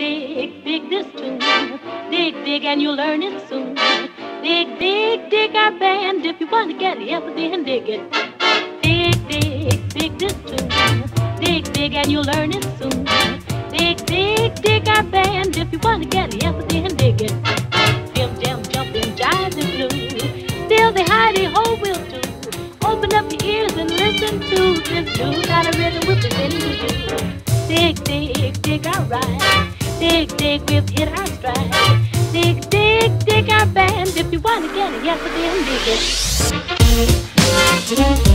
dig, dig this tune. Dig, dig, and you'll learn it soon. Dig, dig, dig our band. If you want to get it, yes, then dig it. Dig, dig, dig this tune. Dig, dig, and you'll learn it soon. Dig, dig, dig our band. If you want to get it, yes, then dig it. Jim, jam, jumping, jive and blue. Still the hidey ho will do. Open up your ears and listen to this new kind of rhythm we're presenting to you. Dig, dig, dig our ride. Dig, dig, we've hit our stride. Dig, dig, dig our band. If you want to get it, yes, then